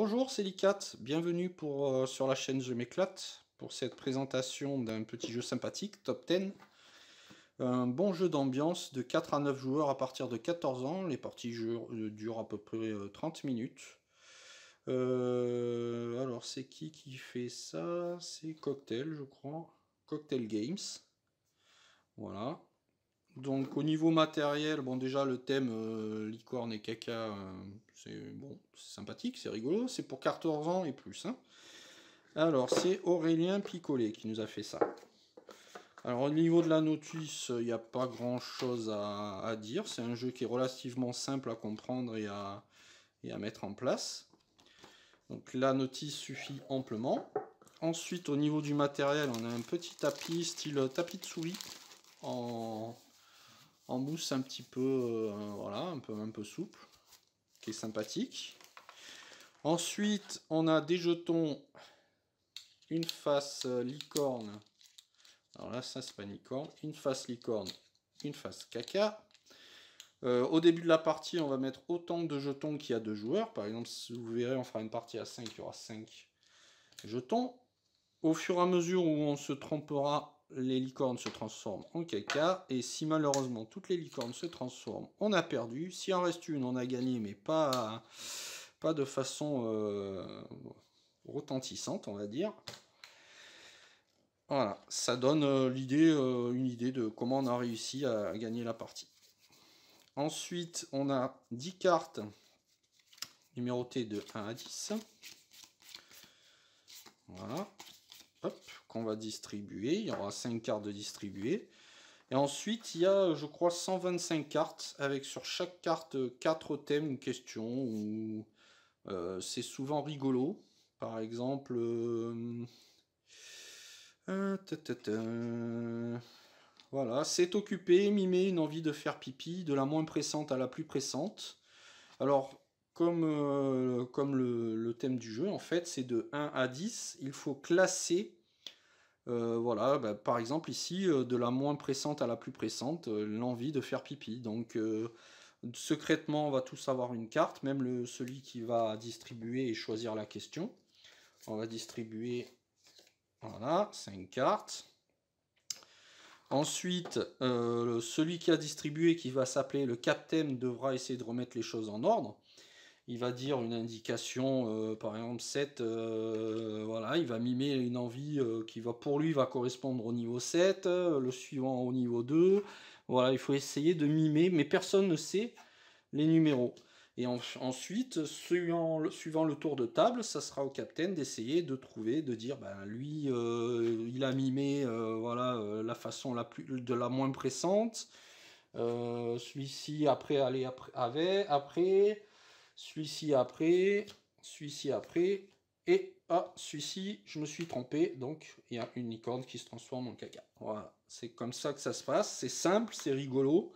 Bonjour, c'est Licat, bienvenue pour, euh, sur la chaîne Je m'éclate pour cette présentation d'un petit jeu sympathique, Top 10. Un bon jeu d'ambiance de 4 à 9 joueurs à partir de 14 ans, les parties euh, durent à peu près 30 euh, minutes. alors c'est qui qui fait ça? C'est Cocktail je crois, Cocktail Games. Voilà, donc au niveau matériel, bon déjà le thème euh, licorne et caca, euh, c'est bon, sympathique, c'est rigolo, c'est pour 14 ans et plus. Hein. Alors c'est Aurélien Picolet qui nous a fait ça. Alors au niveau de la notice, il n'y a pas grand chose à, dire, c'est un jeu qui est relativement simple à comprendre et à, et à mettre en place. Donc la notice suffit amplement. Ensuite au niveau du matériel, on a un petit tapis style tapis de souris en mousse un petit peu, euh, voilà, un peu, un peu souple, qui est sympathique. Ensuite, on a des jetons, une face euh, licorne. Alors là, ça c'est pas une licorne, une face licorne, une face caca. Euh, au début de la partie, on va mettre autant de jetons qu'il y a de joueurs. Par exemple, si vous verrez, on fera une partie à 5, il y aura 5 jetons. Au fur et à mesure où on se trompera les licornes se transforment en caca. Et si malheureusement toutes les licornes se transforment, on a perdu. Si en reste une, on a gagné, mais pas, de façon euh, retentissante, on va dire. Voilà, ça donne euh, l'idée, euh, une idée de comment on a réussi à, à gagner la partie. Ensuite, on a 10 cartes numérotées de 1 à 10. Voilà qu'on va distribuer. Il y aura 5 cartes de distribuer. Et ensuite, il y a, je crois, 125 cartes, avec sur chaque carte 4 thèmes ou questions. Euh, c'est souvent rigolo. Par exemple... Euh, euh, voilà, c'est occupé, mimer une envie de faire pipi, de la moins pressante à la plus pressante. Alors, comme, comme le, le, thème du jeu, en fait, c'est de 1 à 10. Il faut classer euh, voilà, bah, par exemple ici, euh, de la moins pressante à la plus pressante, euh, l'envie de faire pipi. Donc secrètement, on va tous avoir une carte, même le, celui qui va distribuer et choisir la question. On va distribuer, voilà, 5 cartes. Ensuite, celui qui a distribué, qui va s'appeler le capitaine, devra essayer de remettre les choses en ordre il va dire une indication, euh, par exemple 7, euh, voilà, il va mimer une envie euh, qui va pour lui va correspondre au niveau 7, le suivant au niveau 2. Voilà, il faut essayer de mimer, mais personne ne sait les numéros. Et ensuite, suivant le, tour de table, ça sera au capitaine d'essayer de trouver, de dire, ben lui, il a mimé, voilà, la façon la plus, de la moins pressante. Celui-ci après, aller après, avait, après celui-ci après, celui-ci après, et ah, celui-ci, je me suis trompé, donc il y a une licorne qui se transforme en caca. Voilà, c'est comme ça que ça se passe, c'est simple, c'est rigolo,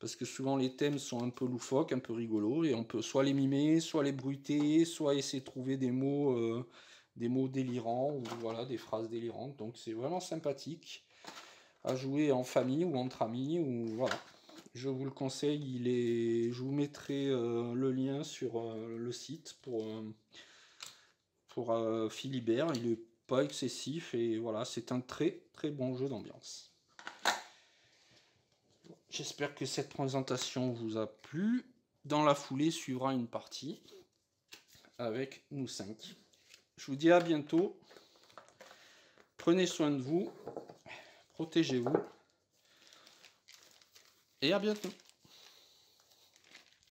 parce que souvent les thèmes sont un peu loufoques, un peu rigolos, et on peut soit les mimer, soit les bruiter, soit essayer de trouver des mots, euh, des mots délirants, ou voilà, des phrases délirantes, donc c'est vraiment sympathique à jouer en famille ou entre amis, ou voilà je vous le conseille. Il est, je vous mettrai euh, le lien sur euh, le site pour, euh, pour Philibert. Il est pas excessif et voilà, c'est un très très bon jeu d'ambiance. J'espère que cette présentation vous a plu. Dans la foulée suivra une partie avec nous cinq. Je vous dis à bientôt. Prenez soin de vous. Protégez-vous et à bientôt